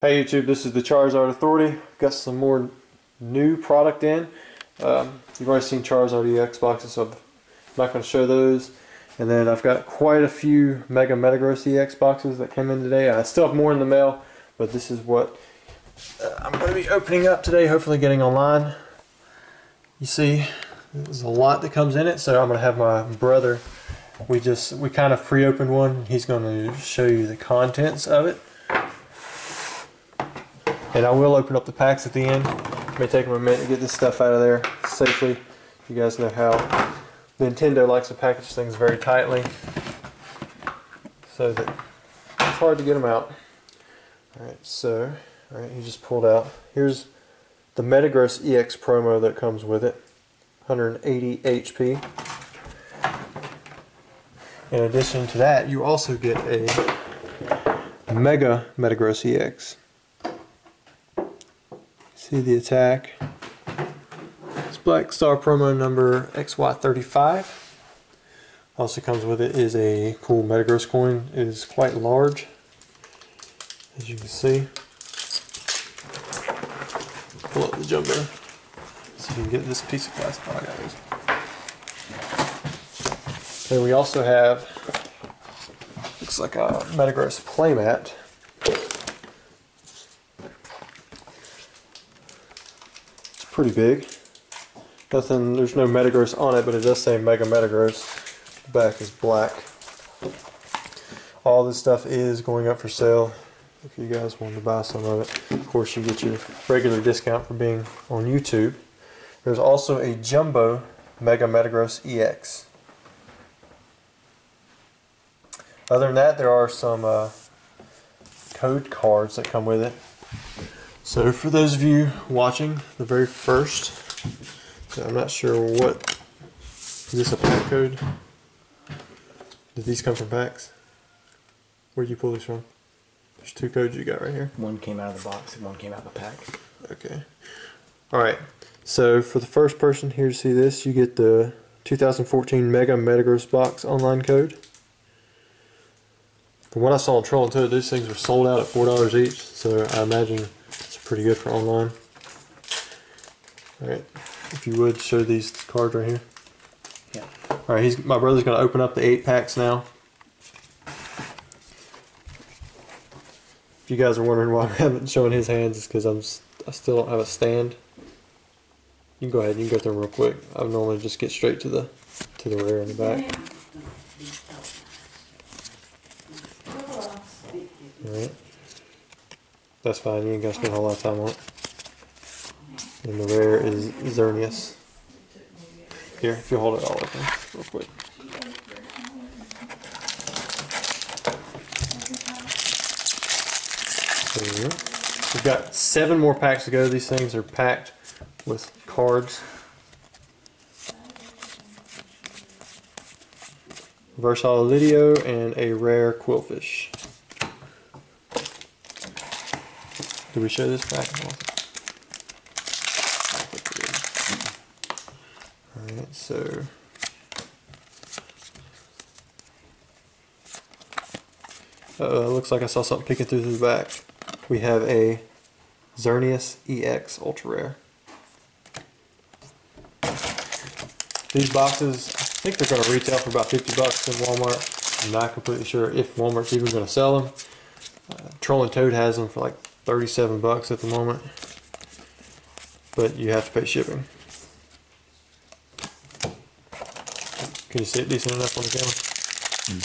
Hey YouTube, this is the Charizard Authority. Got some more new product in. Um, you've already seen Charizard EX boxes, so I'm not going to show those. And then I've got quite a few Mega Metagross EX boxes that came in today. I still have more in the mail, but this is what uh, I'm going to be opening up today, hopefully getting online. You see, there's a lot that comes in it, so I'm going to have my brother, we just, we kind of pre-opened one. He's going to show you the contents of it. And I will open up the packs at the end. It may take them a minute to get this stuff out of there safely. You guys know how Nintendo likes to package things very tightly so that it's hard to get them out. Alright, so, alright, he just pulled out. Here's the Metagross EX promo that comes with it. 180 HP. In addition to that, you also get a Mega Metagross EX. See the attack. It's Black Star promo number XY35. Also comes with it is a cool Metagross coin. It is quite large, as you can see. Pull up the jumbo. So you can get this piece of plastic. Oh, I got we also have, looks like a Metagross playmat. Pretty big. Nothing, there's no Metagross on it, but it does say Mega Metagross. The back is black. All this stuff is going up for sale if you guys want to buy some of it. Of course, you get your regular discount for being on YouTube. There's also a Jumbo Mega Metagross EX. Other than that, there are some uh, code cards that come with it. So for those of you watching the very first, so I'm not sure what, is this a pack code? Did these come from packs? Where'd you pull these from? There's two codes you got right here. One came out of the box and one came out of the pack. Okay. Alright, so for the first person here to see this, you get the 2014 Mega Metagross box online code. From what I saw on Troll and Toad, these things were sold out at $4 each, so I imagine pretty good for online. Alright, if you would show these cards right here. Yeah. Alright, he's my brother's gonna open up the eight packs now. If you guys are wondering why I haven't shown his hands, it's because I'm I still don't have a stand. You can go ahead, you can go through them real quick. I normally just get straight to the to the rear and the back. Alright. That's fine, you ain't gonna spend a whole lot of time on it. And the rare is Xerneas. Here, if you hold it all open, real quick. So, we've got seven more packs to go. These things are packed with cards. Versalilio and a rare Qwilfish. Did we show this back? Alright, so uh looks like I saw something peeking through the back. We have a Xerneas EX Ultra Rare. These boxes, I think they're going to retail for about 50 bucks in Walmart. I'm not completely sure if Walmart's even going to sell them. Uh, Troll and Toad has them for like 37 bucks at the moment. But you have to pay shipping. Can you see it decent enough on the camera? Mm.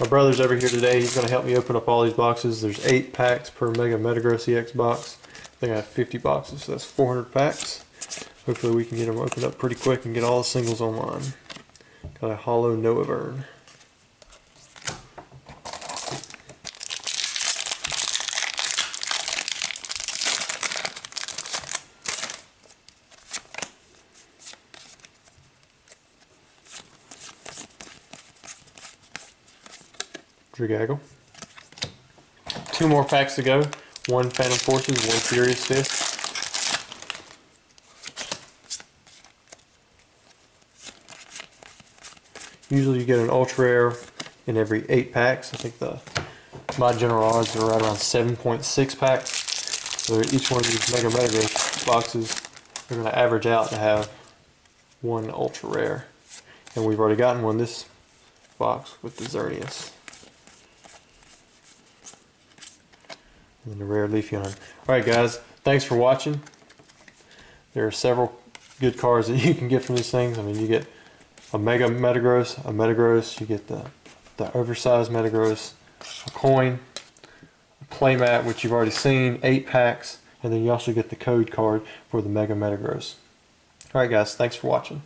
My brother's over here today. He's going to help me open up all these boxes. There's eight packs per Mega Metagross EX box. I think I have 50 boxes, so that's 400 packs. Hopefully we can get them opened up pretty quick and get all the singles online. Got a holo Noivern. Dragalge. Two more packs to go. One Phantom Forces, one Furious Fist. Usually you get an ultra rare in every eight packs. I think the my general odds are right around 7.6 packs. So each one of these Mega Metagross boxes, they're going to average out to have one ultra rare. And we've already gotten one this box with the Xerneas. And the rare Leafeon. Alright guys, thanks for watching. There are several good cards that you can get from these things. I mean, you get a Mega Metagross, a Metagross, you get the, the oversized Metagross, a coin, a playmat, which you've already seen, eight packs, and then you also get the code card for the Mega Metagross. Alright guys, thanks for watching.